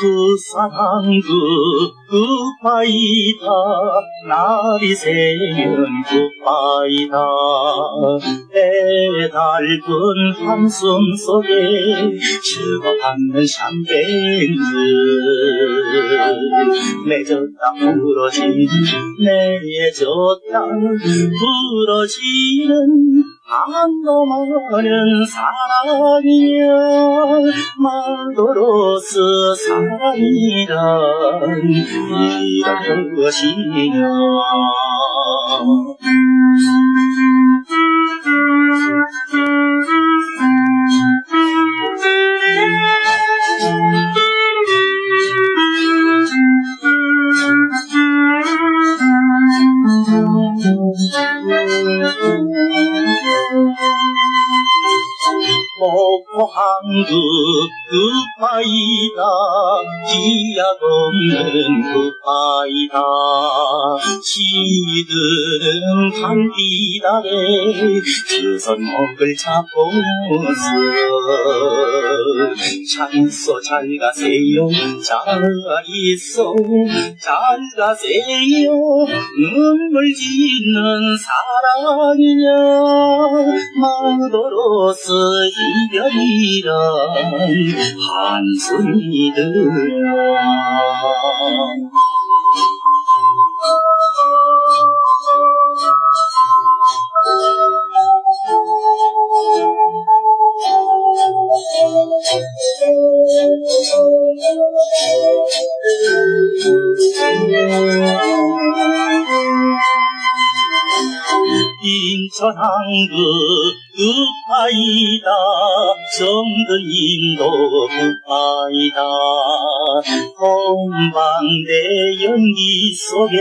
그 사랑 그 굿바이다. 새면 굿바이다. 애달픈 한숨 속에 죽어가는 샴페인즈 맺었다. 부러진 맺었다 부러지는 한도 많은 사랑이야 마도로스 사랑이란 이런 것이냐 한그 굿바이다. 기약 없는 굿바이다. 시드는 밤비달에 주선목을 잡고서. 찬소 잘 가세요. 잘 있어 잘 가세요. 눈물 짓는 사랑이냐. 마도로스 이별이 란 한숨이더라 인천 항구 굿바이다. 정든님도 굿바이다. 봄방대 연기 속에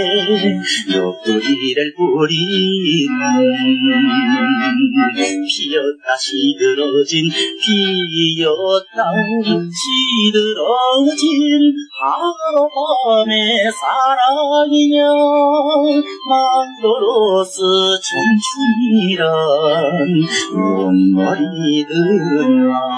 옆구리를 뿌리는 피었다 시들어진 피었다 시들어진 하룻밤의 사랑이냐. 망도로스 춘춘이란 xuồng mỗi đứa lo